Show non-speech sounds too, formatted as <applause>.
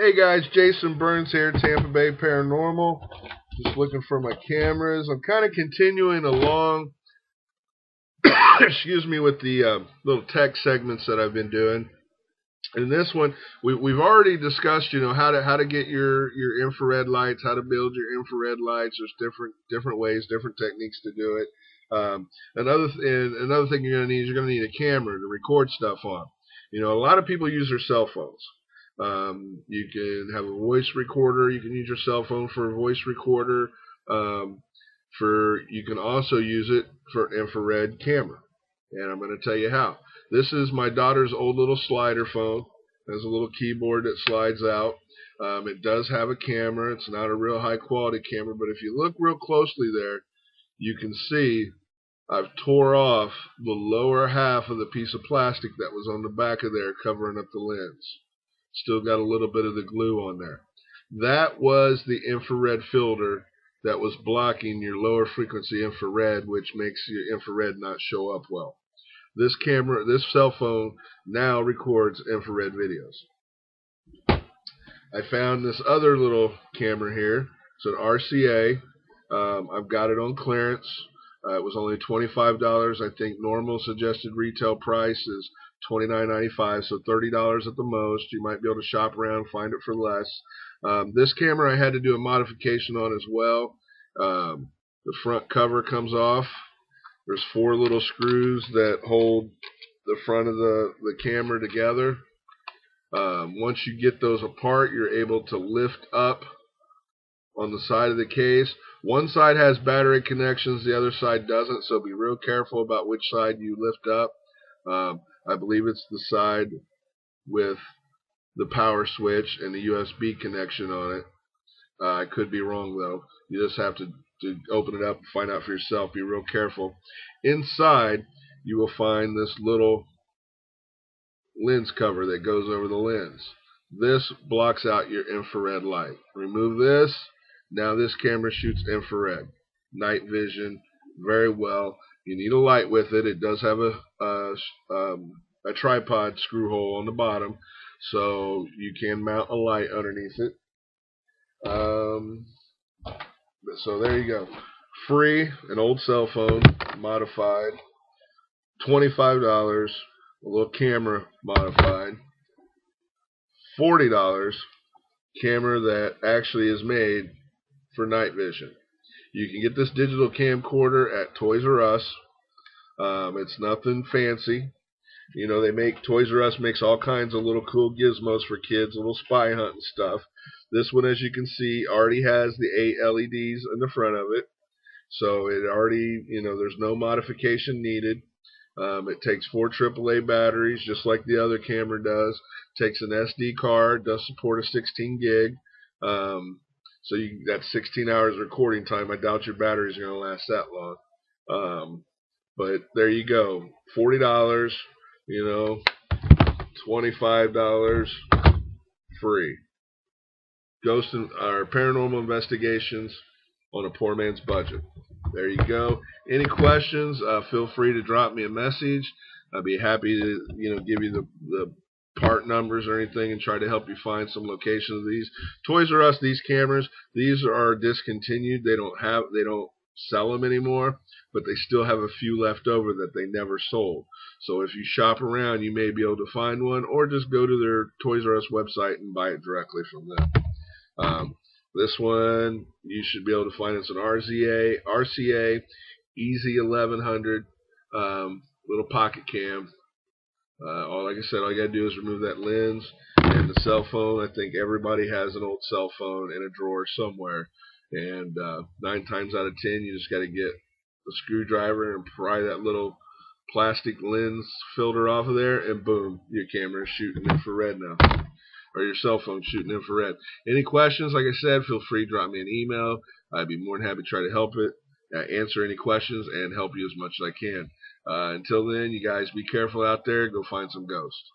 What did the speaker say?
Hey guys, Jason Burns here, Tampa Bay Paranormal. Just looking for my cameras. I'm kind of continuing along, <coughs> excuse me, with the uh, little tech segments that I've been doing. In this one, we, we've already discussed, you know, how to how to get your your infrared lights, how to build your infrared lights. There's different different ways, different techniques to do it. Um, another th- another thing you're to need is you're to need a camera to record stuff on. You know, a lot of people use their cell phones. Um, you can have a voice recorder. You can use your cell phone for a voice recorder. Um, for you can also use it for infrared camera, and I'm going to tell you how. This is my daughter's old little slider phone. It has a little keyboard that slides out. Um, it does have a camera. It's not a real high quality camera, but if you look real closely there, you can see I've tore off the lower half of the piece of plastic that was on the back of there covering up the lens. Still got a little bit of the glue on there. That was the infrared filter that was blocking your lower frequency infrared, which makes your infrared not show up well. This camera, this cell phone now records infrared videos. I found this other little camera here. It's an RCA. Um, I've got it on clearance. Uh, it was only $25. I think normal suggested retail price is $29.95, so $30 at the most. You might be able to shop around, find it for less. Um, this camera I had to do a modification on as well. Um, the front cover comes off. There's four little screws that hold the front of the, the camera together. Um, once you get those apart, you're able to lift up on the side of the case. One side has battery connections, the other side doesn't, so be real careful about which side you lift up. Um, I believe it's the side with the power switch and the USB connection on it. Uh, I could be wrong though. You just have to, to open it up and find out for yourself. Be real careful. Inside, you will find this little lens cover that goes over the lens. This blocks out your infrared light. Remove this. Now this camera shoots infrared. Night vision. Very well. You need a light with it. It does have a, a, um, a tripod screw hole on the bottom. So you can mount a light underneath it. Um, so there you go. Free, an old cell phone, modified. $25, a little camera modified. $40, camera that actually is made for night vision. You can get this digital camcorder at Toys R Us. Um, it's nothing fancy. You know, they make Toys R Us makes all kinds of little cool gizmos for kids, little spy hunt and stuff. This one, as you can see, already has the eight LEDs in the front of it. So it already, you know, there's no modification needed. Um, it takes four AAA batteries, just like the other camera does. Takes an SD card, does support a 16 gig. Um, so you got 16 hours recording time. I doubt your batteries are going to last that long. Um, but there you go. $40, you know, $25 free. Ghost and or paranormal investigations on a poor man's budget. There you go. Any questions? Uh, feel free to drop me a message. I'd be happy to you know give you the the part numbers or anything and try to help you find some location of these. Toys R Us, these cameras, these are discontinued. They don't have, they don't sell them anymore, but they still have a few left over that they never sold. So if you shop around, you may be able to find one, or just go to their Toys R Us website and buy it directly from them. Um, this one you should be able to find. It's an RZA, RCA, EZ1100 um, little pocket cam. Uh, all like I said, all you gotta do is remove that lens and the cell phone. I think everybody has an old cell phone in a drawer somewhere, and uh, nine times out of ten, you just gotta get a screwdriver and pry that little plastic lens filter off of there, and boom, your camera is shooting infrared now, or your cell phone shooting infrared. Any questions? Like I said, feel free to drop me an email. I'd be more than happy to try to help it, uh, answer any questions, and help you as much as I can. Uh, until then, you guys be careful out there. Go find some ghosts.